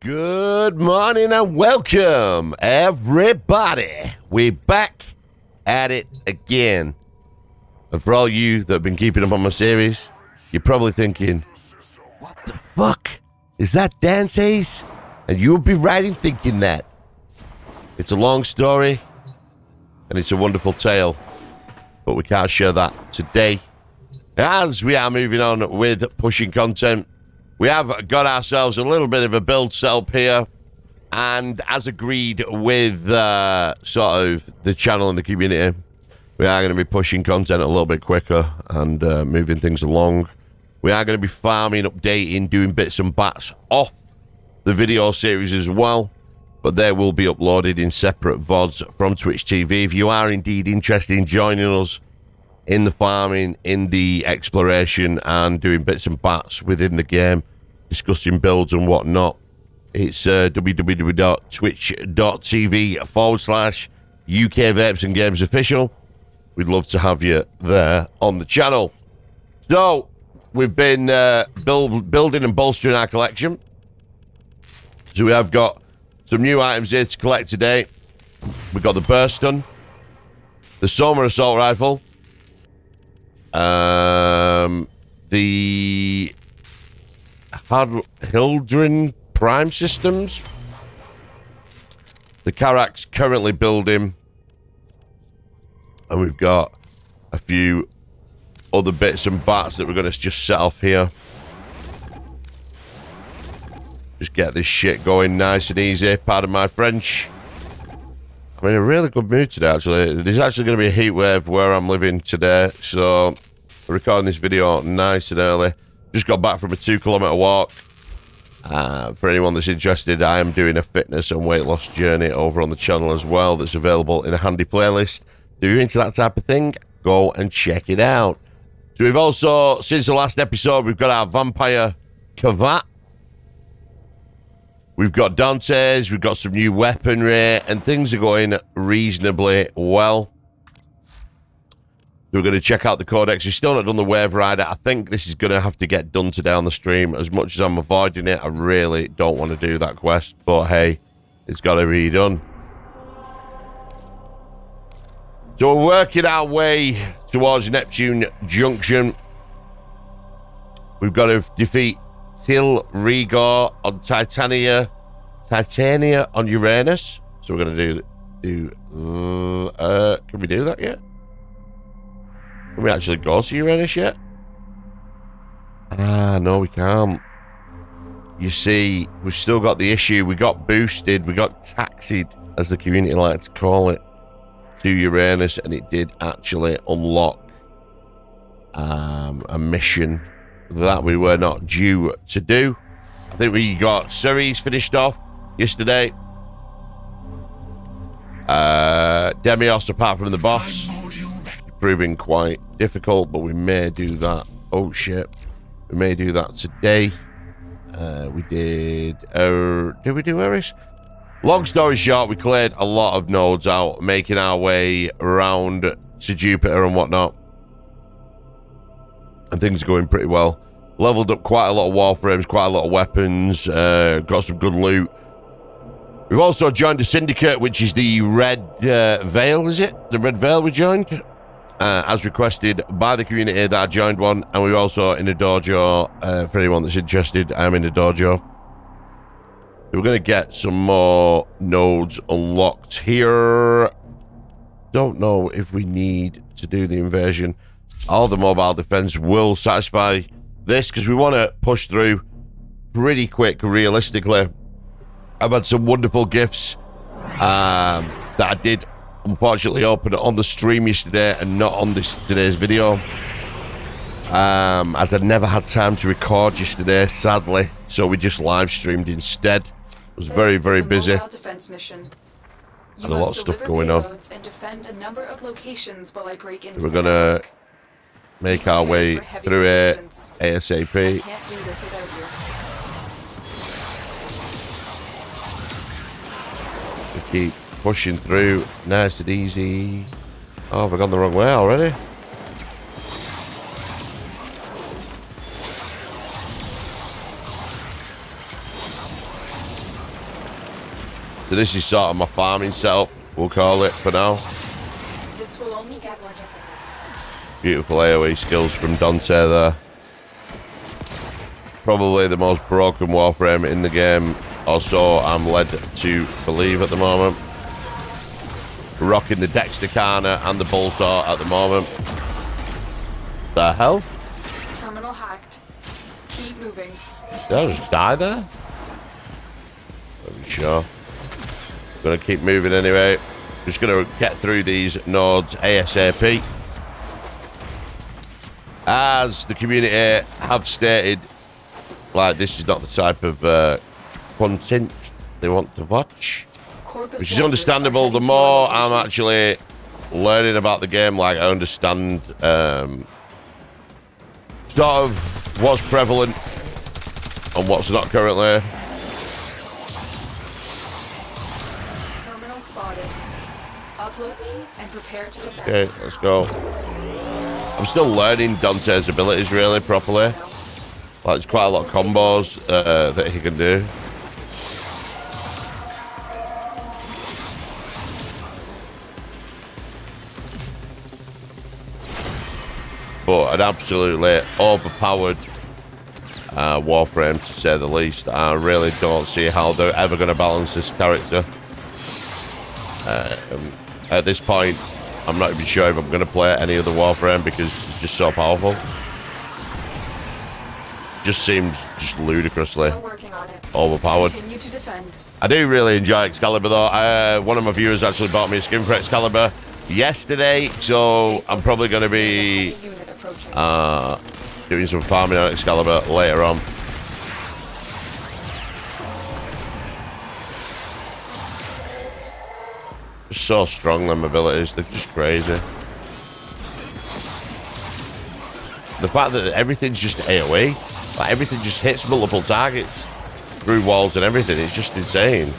Good morning and welcome, everybody. We're back at it again. And for all you that have been keeping up on my series, you're probably thinking, what the fuck? Is that Dante's? And you would be right in thinking that. It's a long story, and it's a wonderful tale, but we can't share that today. As we are moving on with pushing content, we have got ourselves a little bit of a build set up here. And as agreed with uh, sort of the channel and the community, we are going to be pushing content a little bit quicker and uh, moving things along. We are going to be farming, updating, doing bits and bats off the video series as well. But they will be uploaded in separate VODs from Twitch TV. If you are indeed interested in joining us in the farming, in the exploration, and doing bits and bats within the game, discussing builds and whatnot. It's uh, www.twitch.tv forward slash UK Vapes and Games Official. We'd love to have you there on the channel. So, we've been uh, build, building and bolstering our collection. So, we have got some new items here to collect today. We've got the burst gun, the Soma Assault Rifle, um, the Hildryn Prime Systems. The Karak's currently building. And we've got a few other bits and bats that we're going to just set off here. Just get this shit going nice and easy. Pardon my French. I'm in a really good mood today, actually. There's actually going to be a heat wave where I'm living today. So, recording this video nice and early. Just got back from a two kilometer walk. Uh, for anyone that's interested, I am doing a fitness and weight loss journey over on the channel as well. That's available in a handy playlist. If you're into that type of thing, go and check it out. So we've also, since the last episode, we've got our vampire Kavat. We've got Dante's, we've got some new weaponry, and things are going reasonably well. We're going to check out the codex. We've still not done the wave rider. I think this is going to have to get done today on the stream. As much as I'm avoiding it, I really don't want to do that quest. But hey, it's got to be done. So we're working our way towards Neptune Junction. We've got to defeat Tyl Regor on Titania. Titania on Uranus. So we're going to do... do uh, can we do that yet? Can we actually go to Uranus yet? Ah, no, we can't. You see, we've still got the issue. We got boosted. We got taxied, as the community like to call it, to Uranus, and it did actually unlock um, a mission that we were not due to do. I think we got Ceres finished off yesterday. Uh, Deimos, apart from the boss proving quite difficult, but we may do that. Oh, shit. We may do that today. Uh, we did... Uh, did we do Eris? Long story short, we cleared a lot of nodes out, making our way around to Jupiter and whatnot. And things are going pretty well. Leveled up quite a lot of warframes, quite a lot of weapons, uh, got some good loot. We've also joined a syndicate, which is the Red uh, Veil, is it? The Red Veil we joined? Uh, as requested by the community that I joined one. And we're also in a dojo. Uh, for anyone that's interested, I'm in a dojo. We're going to get some more nodes unlocked here. Don't know if we need to do the invasion. All the mobile defense will satisfy this because we want to push through pretty quick, realistically. I've had some wonderful gifts um, that I did unfortunately opened it on the stream yesterday and not on this today's video. Um, as I never had time to record yesterday, sadly, so we just live streamed instead. It was this very, very busy. Defense mission. You Had a lot of stuff going on. And defend a number of locations while I break into we're gonna make our way through it ASAP. We keep pushing through nice and easy. Oh, have I gone the wrong way already? So this is sort of my farming setup, we'll call it for now. This will only get more difficult. Beautiful AoE skills from Dante there. Probably the most broken Warframe in the game. Also, I'm led to believe at the moment. Rocking the Dextercana and the Boltar at the moment. The hell? Terminal hacked. Keep moving. Did I just die there? I'm sure. Gonna keep moving anyway. Just gonna get through these nodes ASAP. As the community have stated, like this is not the type of uh, content they want to watch. Which is understandable. The more I'm actually learning about the game, like I understand um, sort of what's prevalent and what's not currently. Terminal spotted. Upload and prepare to defend. Okay, let's go. I'm still learning Dante's abilities really properly. Like there's quite a lot of combos uh, that he can do. But an absolutely overpowered uh, Warframe to say the least. I really don't see how they're ever going to balance this character. Um, at this point, I'm not even sure if I'm going to play any other Warframe because it's just so powerful. Just seems just ludicrously Still working on it. overpowered. Continue to defend. I do really enjoy Excalibur though. Uh, one of my viewers actually bought me a skin for Excalibur yesterday, so I'm probably going to be Enemy unit approaching. Uh, doing some farming on Excalibur later on. Just so strong, them abilities. They're just crazy. The fact that everything's just AoE, like everything just hits multiple targets through walls and everything, it's just insane.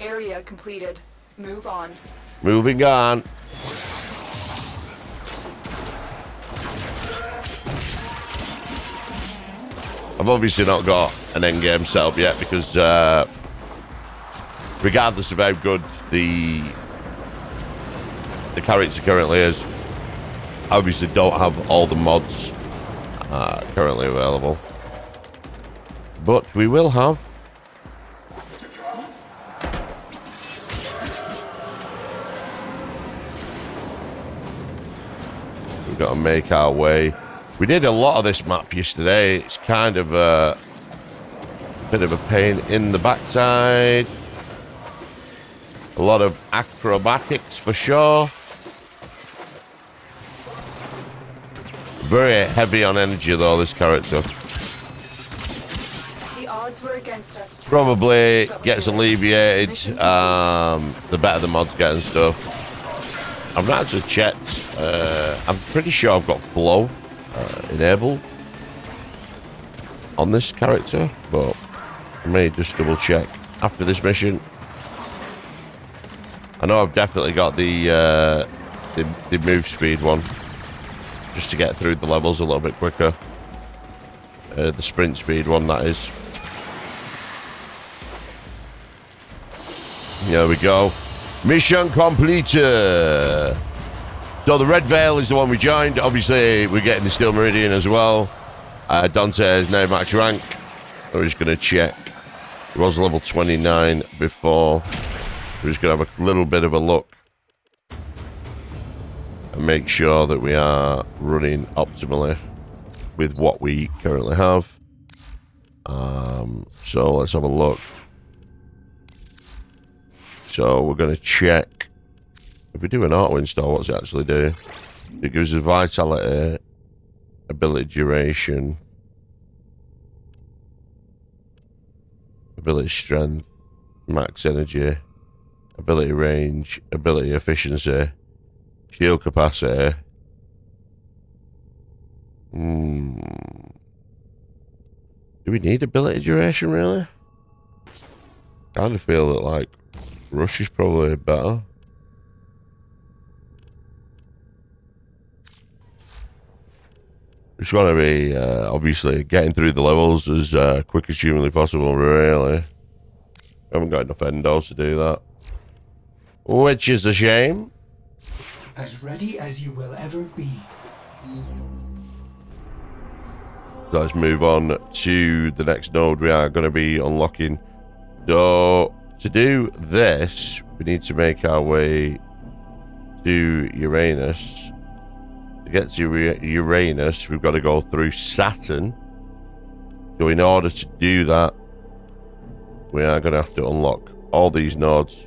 Area completed. Move on. Moving on. I've obviously not got an end game set up yet because, uh, regardless of how good the the character currently is, I obviously don't have all the mods uh, currently available. But we will have. We've got to make our way. We did a lot of this map yesterday. It's kind of a bit of a pain in the backside. A lot of acrobatics for sure. Very heavy on energy though, this character. The odds were against us. Probably gets alleviated um, the better the mods get and stuff. I've not actually checked. Uh, I'm pretty sure I've got flow uh, enabled on this character, but I may just double check after this mission. I know I've definitely got the, uh, the the move speed one, just to get through the levels a little bit quicker. Uh, the sprint speed one, that is. There we go. Mission completed. So the Red Veil is the one we joined. Obviously, we're getting the Steel Meridian as well. Uh, Dante is now max rank. We're just going to check. He was level 29 before. We're just going to have a little bit of a look. And make sure that we are running optimally with what we currently have. Um, so let's have a look. So we're going to check. If we do an auto install, what's it actually do? It gives us vitality, ability duration, ability strength, max energy, ability range, ability efficiency, shield capacity. Hmm. Do we need ability duration really? Kind of feel that like Rush is probably better. Just want to be, uh, obviously, getting through the levels as uh, quick as humanly possible, really. We haven't got enough endos to do that. Which is a shame. As ready as you will ever be. So let's move on to the next node we are going to be unlocking. So to do this, we need to make our way to Uranus. Get to Uranus, we've got to go through Saturn. So in order to do that, we are going to have to unlock all these nodes.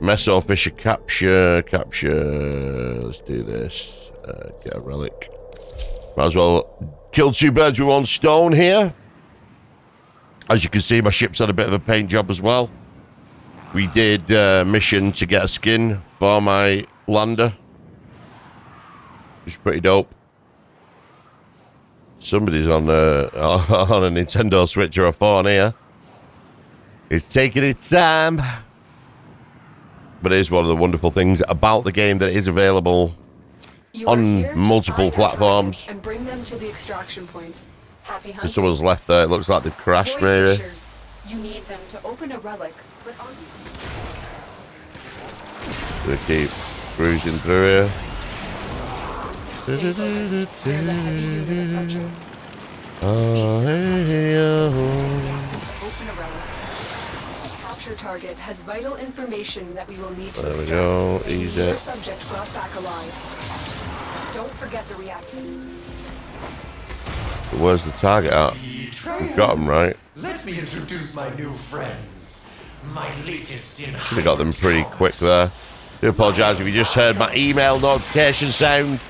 Meso Fissure capture, capture. Let's do this. Uh, get a relic. Might as well kill two birds with one stone here. As you can see, my ship's had a bit of a paint job as well. We did a uh, mission to get a skin for my lander. Which is pretty dope. Somebody's on, uh, on a Nintendo Switch or a phone here. It's taking its time. But it is one of the wonderful things about the game that it is available on multiple platforms. And bring them to the extraction point. Happy hunting. Someone's left there. It looks like they've crashed, Boy maybe. Fissures, you need them to open a relic, but are you? We keep cruising through here. Oh, hey, oh. Open a relic. Capture target has vital information that we will need to There we go. May Ease it. subject brought back alive. Don't forget the reactor. Where's the target at? We've got them right. Let me introduce my new friends. My latest in We got them pretty quick there. Do apologise if you just heard my email notification sound.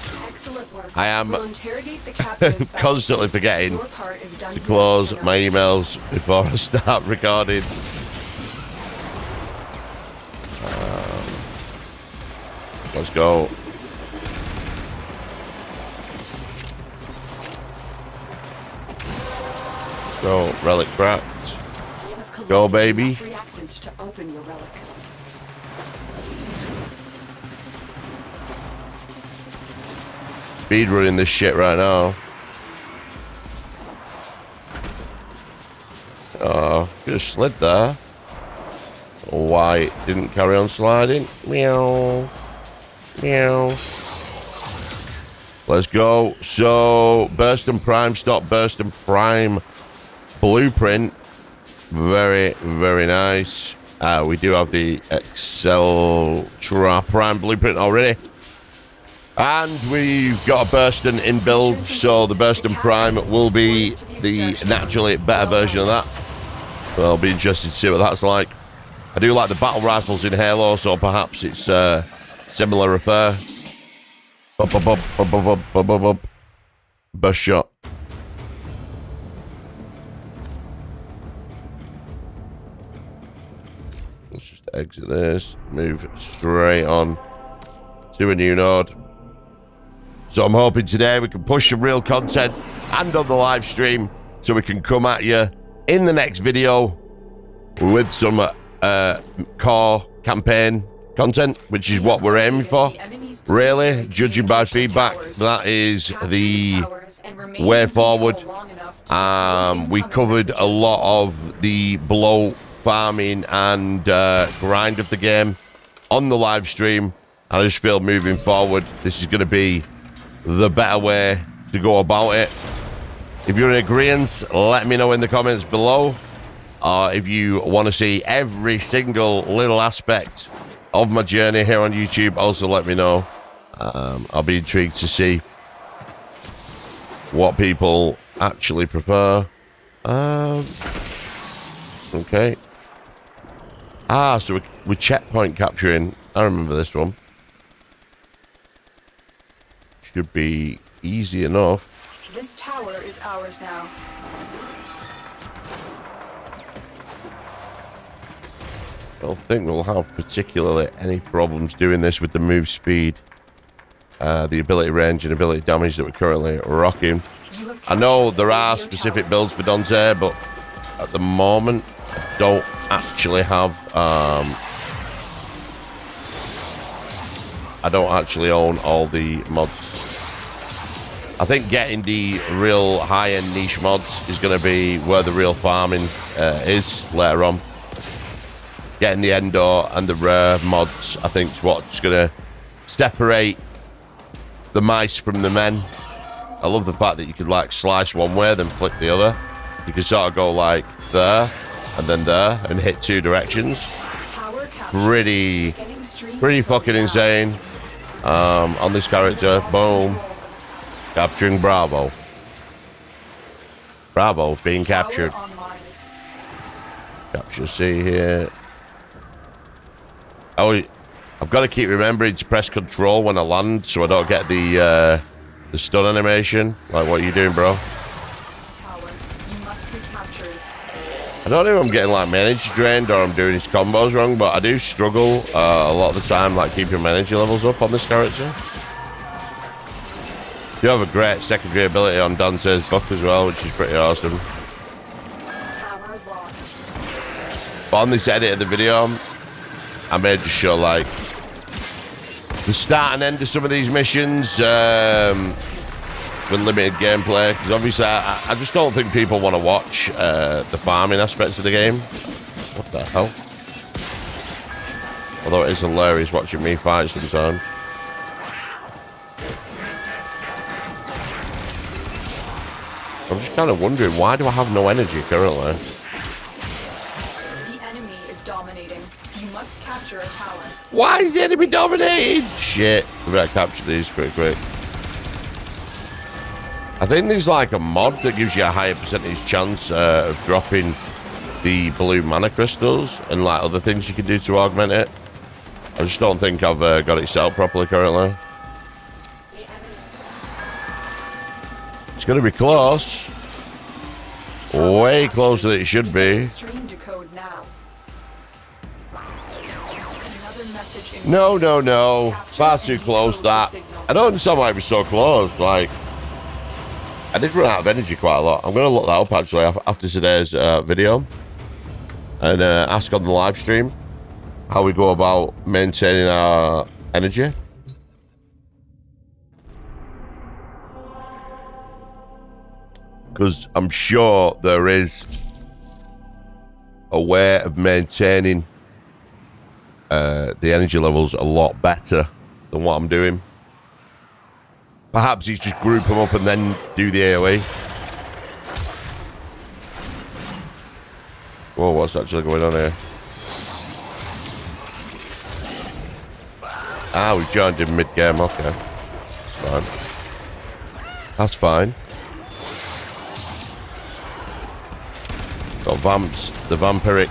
I am we'll constantly forgetting to close my emails before I start recording. Um, let's go. Go, relic wrapped. Go, baby. Speed running this shit right now. Oh, could have slid there. Why it didn't carry on sliding? Meow. Meow. Let's go. So, Burston Prime, stop Burston Prime blueprint. Very, very nice. Uh, we do have the Excel Prime blueprint already. And we've got a Burston in build, so the Burston Prime will be the naturally better version of that. I'll be interested to see what that's like. I do like the battle rifles in Halo, so perhaps it's a similar affair. best shot. Let's just exit this, move straight on to a new node. So I'm hoping today we can push some real content and on the live stream so we can come at you in the next video with some uh, core campaign content, which is what we're aiming for. Really, judging by feedback, that is the way forward. Um, we covered a lot of the below farming and uh, grind of the game on the live stream. I just feel moving forward, this is going to be the better way to go about it. If you're in agreement, let me know in the comments below. Or if you want to see every single little aspect of my journey here on YouTube, also let me know. Um, I'll be intrigued to see what people actually prefer. Um, okay. Ah, so we're, we're checkpoint capturing. I remember this one. Should be easy enough. This tower is ours now. I don't think we'll have particularly any problems doing this with the move speed, uh, the ability range, and ability damage that we're currently rocking. I know there are specific builds for Dante, but at the moment, I don't actually have. Um, I don't actually own all the mods. I think getting the real high-end niche mods is going to be where the real farming uh, is later on. getting the Endo and the rare mods, I think, is what's going to separate the mice from the men. I love the fact that you could like slice one way, then flick the other. You can sort of go like there and then there and hit two directions. Pretty, pretty fucking insane. Um, on this character, boom. Capturing Bravo. Bravo being captured. Capture C here. Oh, I've got to keep remembering to press control when I land so I don't get the uh, the stun animation. Like, what are you doing, bro? You must be captured. I don't know if I'm getting like energy drained or I'm doing his combos wrong, but I do struggle uh, a lot of the time, like keeping energy levels up on this character. You have a great secondary ability on Dante's buff as well, which is pretty awesome. But on this edit of the video, I made show like the start and end of some of these missions um, with limited gameplay. Because obviously, I, I just don't think people want to watch uh, the farming aspects of the game. What the hell? Although it is hilarious watching me fight sometimes. I'm just kind of wondering why do I have no energy currently? The enemy is dominating. You must capture a tower. Why is the enemy dominating? Shit. We better capture these quick, quick. I think there's like a mod that gives you a higher percentage chance uh, of dropping the blue mana crystals and like other things you can do to augment it. I just don't think I've uh, got it set up properly currently. It's going to be close. Way closer than it should be. No, no, no. Far too close, that. I don't understand why it was so close. Like, I did run out of energy quite a lot. I'm going to look that up, actually, after today's uh, video. And uh, ask on the live stream how we go about maintaining our energy. Because I'm sure there is a way of maintaining uh, the energy levels a lot better than what I'm doing. Perhaps he's just group them up and then do the AoE. Whoa, what's actually going on here? Ah, we joined in mid-game, okay. That's fine. That's fine. Got Vamps, the Vampiric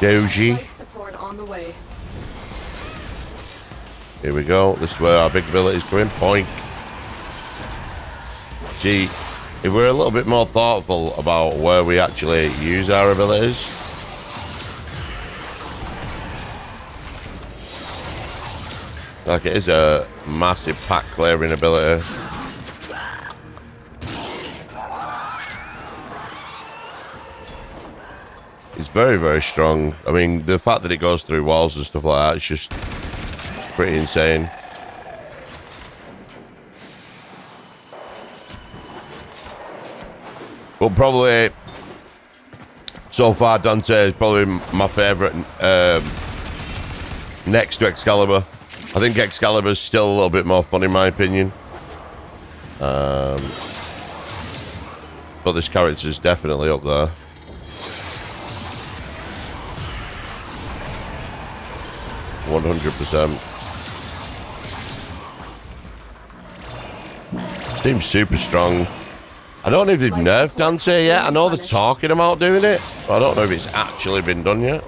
Doji. Life support on the way. Here we go. This is where our big abilities come in. Point. See, if we're a little bit more thoughtful about where we actually use our abilities. Like it is a massive pack clearing ability. Very, very strong. I mean, the fact that it goes through walls and stuff like that, it's just pretty insane. But probably so far, Dante is probably my favorite. Um, next to Excalibur, I think Excalibur is still a little bit more fun in my opinion. Um, but this character is definitely up there. One hundred percent. Seems super strong. I don't know if they've nerfed Dante yet. I know they're talking about doing it, but I don't know if it's actually been done yet.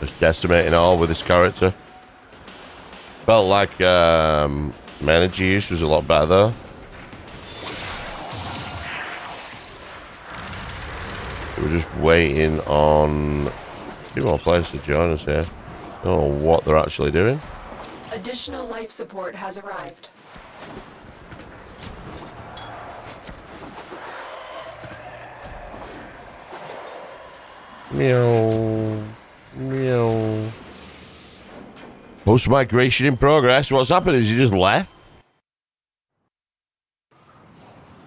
Just decimating all with this character. Felt like um, energy use was a lot better We're just waiting on two more players to join us here. Don't know what they're actually doing. Additional life support has arrived. Meow. Meow. Post migration in progress. What's happened is he just left.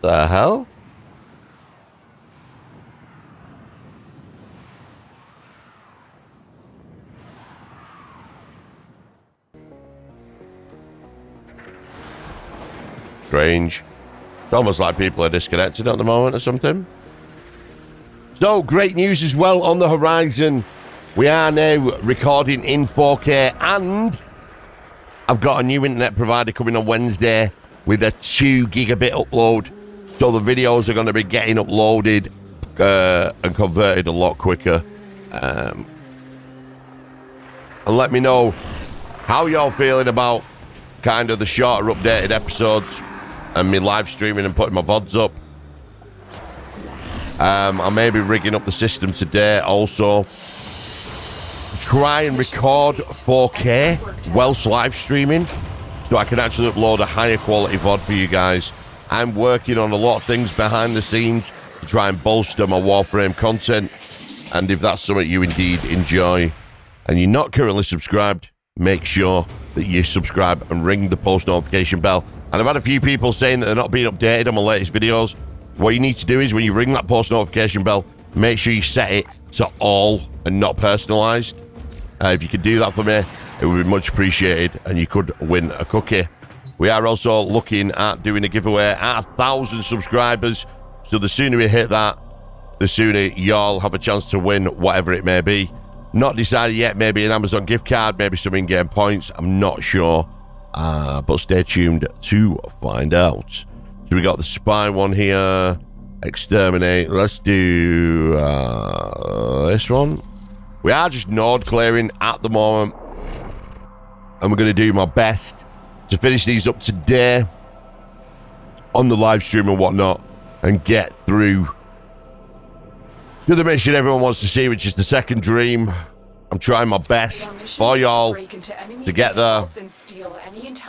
The hell? Strange. It's almost like people are disconnected at the moment or something. So, great news as well on the horizon. We are now recording in 4K and I've got a new internet provider coming on Wednesday with a 2 gigabit upload. So the videos are going to be getting uploaded uh, and converted a lot quicker. Um, and let me know how y'all feeling about kind of the shorter updated episodes and me live streaming and putting my VODs up. Um, I may be rigging up the system today also try and record 4K whilst live streaming so I can actually upload a higher quality VOD for you guys. I'm working on a lot of things behind the scenes to try and bolster my Warframe content. And if that's something you indeed enjoy and you're not currently subscribed, make sure that you subscribe and ring the post notification bell. And I've had a few people saying that they're not being updated on my latest videos. What you need to do is when you ring that post notification bell, make sure you set it to all and not personalized. Uh, if you could do that for me, it would be much appreciated and you could win a cookie. We are also looking at doing a giveaway at a thousand subscribers. So the sooner we hit that, the sooner y'all have a chance to win whatever it may be. Not decided yet, maybe an Amazon gift card, maybe some in-game points. I'm not sure. Uh, but stay tuned to find out. So we got the spy one here. Exterminate. Let's do uh, this one. We are just node clearing at the moment. And we're going to do my best to finish these up today on the live stream and whatnot and get through the mission everyone wants to see, which is the second dream. I'm trying my best for y'all to get there. It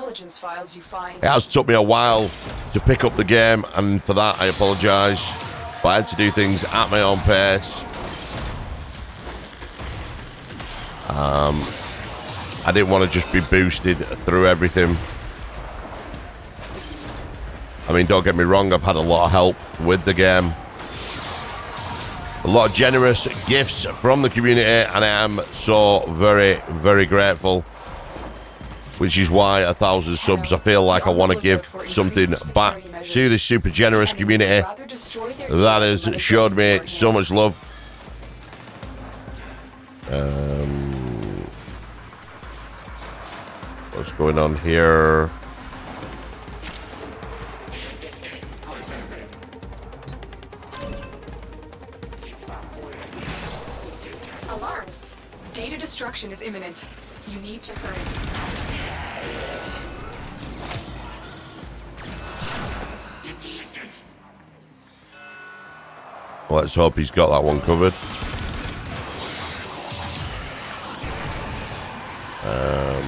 has took me a while to pick up the game, and for that I apologise. But I had to do things at my own pace. Um, I didn't want to just be boosted through everything. I mean, don't get me wrong, I've had a lot of help with the game. A lot of generous gifts from the community, and I am so very, very grateful. Which is why a thousand subs, I feel like I want to give something back to this super generous community that has showed me so much love. Um, what's going on here? Destruction is imminent. You need to hurry. Let's hope he's got that one covered. Um,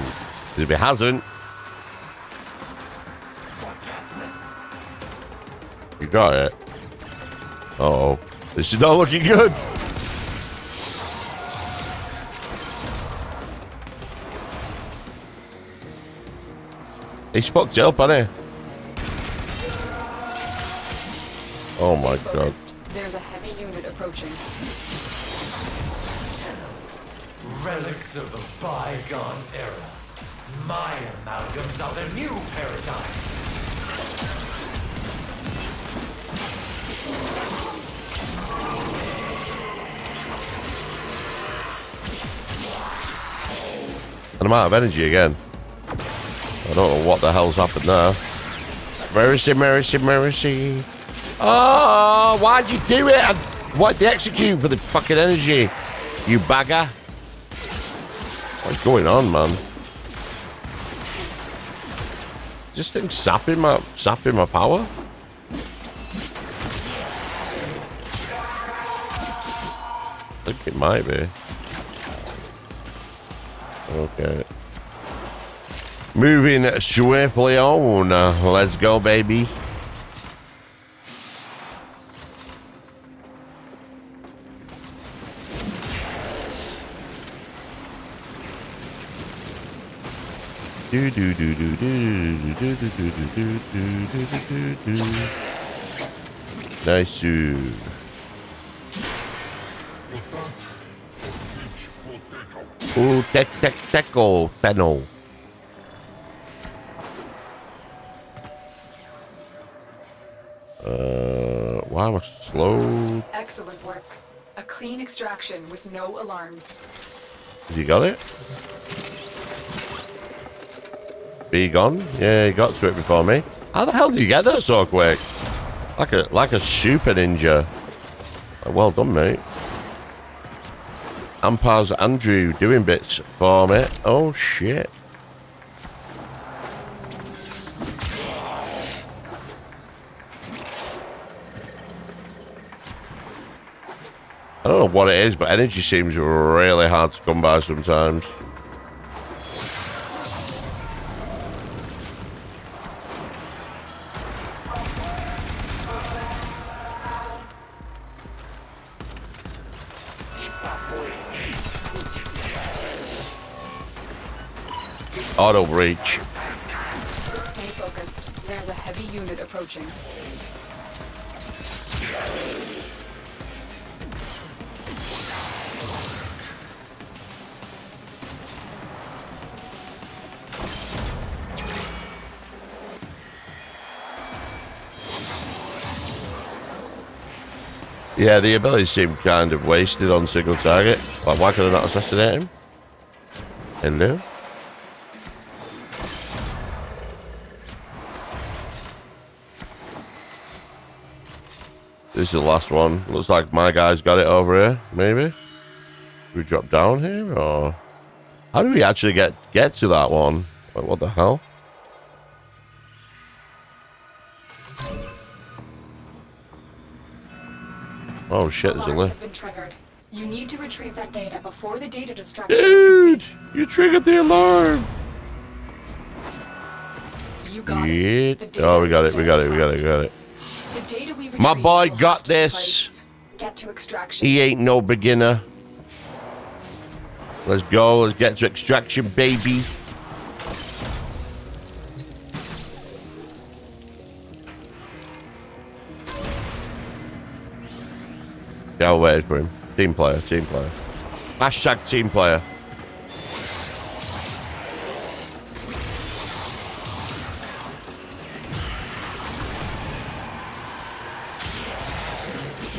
if he hasn't, you got it. Uh oh, this is not looking good. He's fucked up, hasn't he? Oh my Stay god. There's a heavy unit approaching. Relics of the bygone era. My amalgams are the new paradigm. And I'm out of energy again. I don't know what the hell's happened there. Mercy, mercy, mercy. Oh, why'd you do it? I, what the execute for the fucking energy? You bagger. What's going on, man? This thing sapping my sapping my power? I think it might be. Okay. Moving swiftly on. Uh, let's go, baby. Do do do do do do do do do do do do do do do. Nice. Ooh, tech, tech, techo, tenno. Why am I slow? Excellent work. A clean extraction with no alarms. You got it? Be gone? Yeah, you got to it before me. How the hell do you get there so quick? Like a like a super ninja. Uh, Well done, mate. Ampars Andrew doing bits for me. Oh shit. What it is, but energy seems really hard to come by sometimes. Auto breach. Stay focused. There's a heavy unit approaching. Yeah, the abilities seem kind of wasted on single target. Like, why could I not assassinate him? Hello? This is the last one. Looks like my guy's got it over here, maybe? We drop down here, or... How do we actually get, get to that one? Like, what the hell? Oh shit, there's a Alarms lift. have been triggered. You need to retrieve that data before the data destruction Dude! You triggered the alarm! You got Shit. it. The data Oh, we got it, we got it, we got it, we got it. The data we My boy got this. Get to extraction. He ain't no beginner. Let's go. Let's get to extraction, baby. Yeah, I'll wait for him. Team player, team player. Hashtag team player.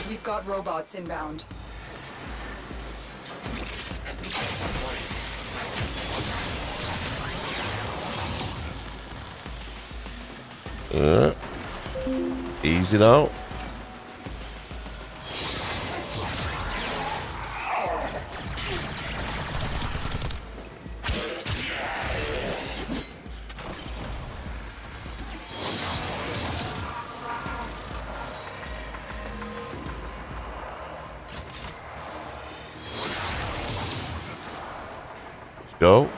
We've got robots inbound. Uh, easy now. Go.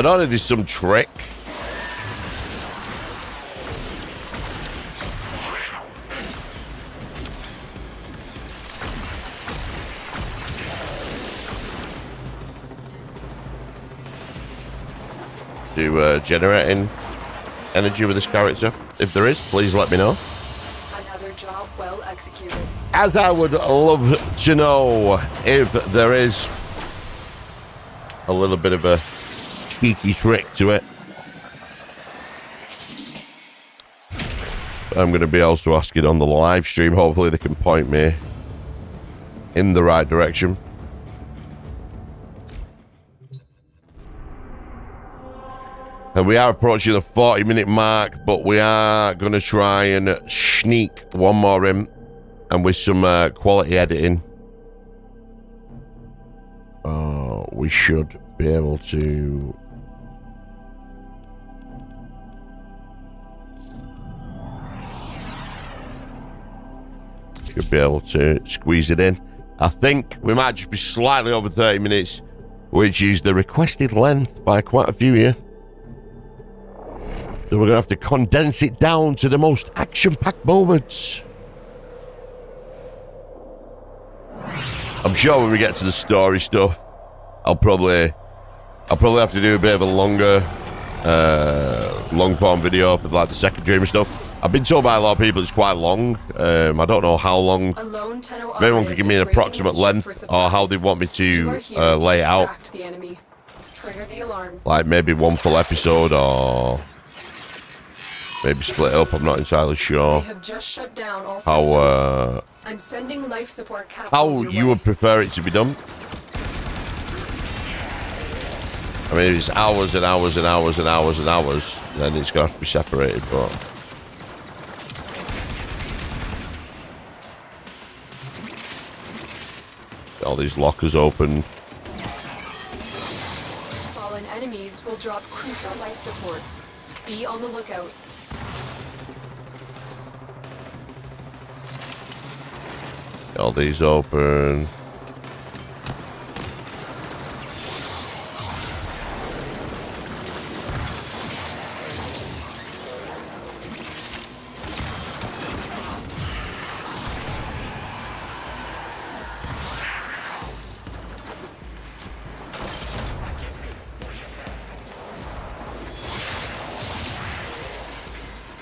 Know if there's some trick. To uh, generating energy with this character. If there is, please let me know. Another job well executed. As I would love to know if there is a little bit of a cheeky trick to it. I'm going to be able to ask it on the live stream. Hopefully, they can point me in the right direction. And we are approaching the 40 minute mark, but we are going to try and sneak one more in and with some uh, quality editing. Uh, we should be able to should be able to squeeze it in. I think we might just be slightly over 30 minutes, which is the requested length by quite a few here. So we're going to have to condense it down to the most action-packed moments. I'm sure when we get to the story stuff, I'll probably, I'll probably have to do a bit of a longer, uh, long form video for like the second dream and stuff. I've been told by a lot of people it's quite long. Um, I don't know how long. If anyone could give me an approximate length or how they want me to uh, lay it out, The enemy. Trigger the alarm. like maybe one full episode or maybe split up. I'm not entirely sure have just shut down all how uh, I'm sending life support capsules how you would prefer it to be done. I mean, if it's hours and hours and hours and hours and hours, then it's going to have to be separated. But all these lockers open. Fallen enemies will drop crucial life support. Be on the lookout. All these open.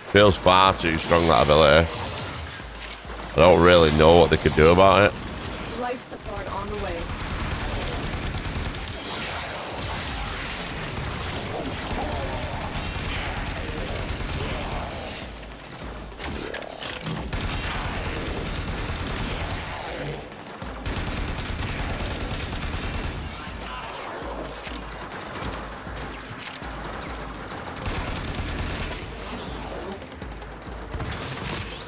Feels far too strong that ability. I don't really know what they could do about it. Life support on the way.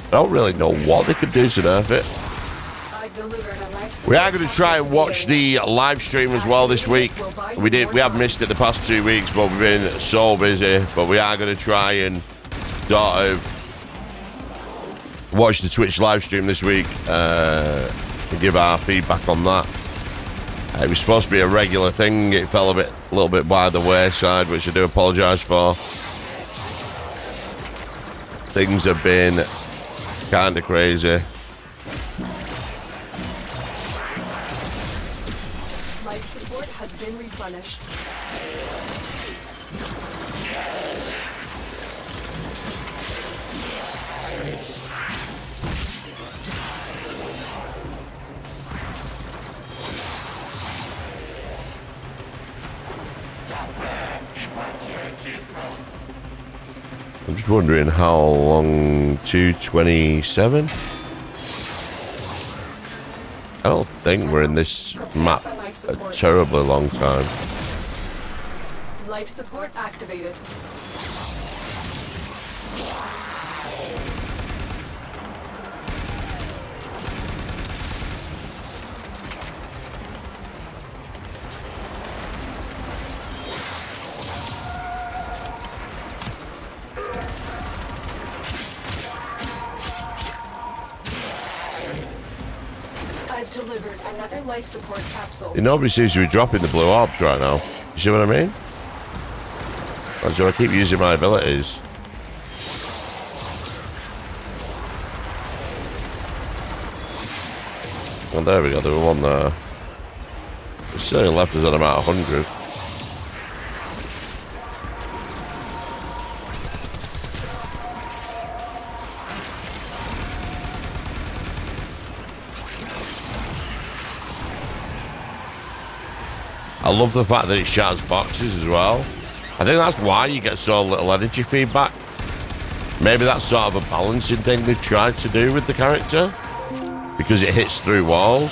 I don't really know what they could do to nerf it. We are going to try and watch the live stream as well this week. We did. We have missed it the past two weeks, but we've been so busy. But we are going to try and sort of watch the Twitch live stream this week uh, and give our feedback on that. Uh, it was supposed to be a regular thing. It fell a bit, a little bit by the wayside, which I do apologise for. Things have been kind of crazy. Life support has been replenished. Wondering how long 227? I don't think we're in this map a terribly long time. Life support activated. Support capsule. Nobody seems to be dropping the blue orbs right now. You see what I mean? So I keep using my abilities. Well, there we go. There was one there. It's still left us at about 100. I love the fact that it shatters boxes as well. I think that's why you get so little energy feedback. Maybe that's sort of a balancing thing they've tried to do with the character. Because it hits through walls.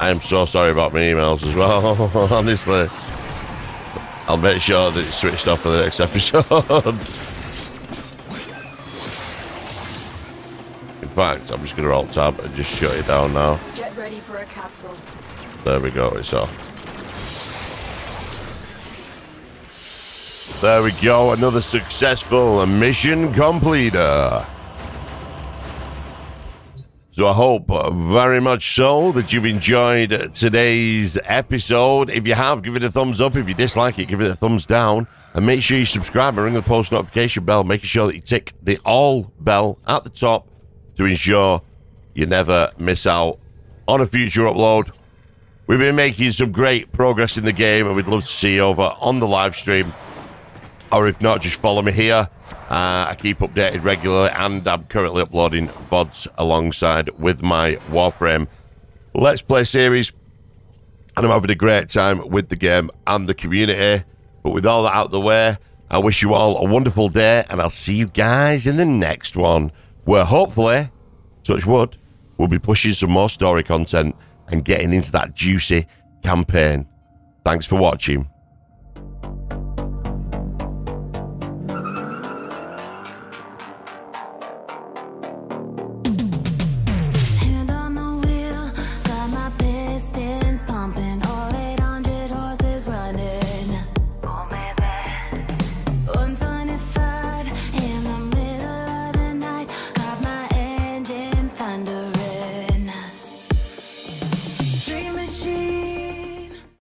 I am so sorry about my emails as well, honestly. I'll make sure that it's switched off for the next episode. In fact, I'm just going to alt tab and just shut it down now. Get ready for a capsule. There we go, it's off. There we go, another successful mission completer. So I hope very much so that you've enjoyed today's episode. If you have, give it a thumbs up. If you dislike it, give it a thumbs down. And make sure you subscribe and ring the post notification bell, making sure that you tick the all bell at the top to ensure you never miss out on a future upload. We've been making some great progress in the game, and we'd love to see you over on the live stream. Or if not, just follow me here. Uh, I keep updated regularly, and I'm currently uploading VODs alongside with my Warframe Let's Play series. And I'm having a great time with the game and the community. But with all that out of the way, I wish you all a wonderful day, and I'll see you guys in the next one, where hopefully, touch wood, we'll be pushing some more story content and getting into that juicy campaign. Thanks for watching.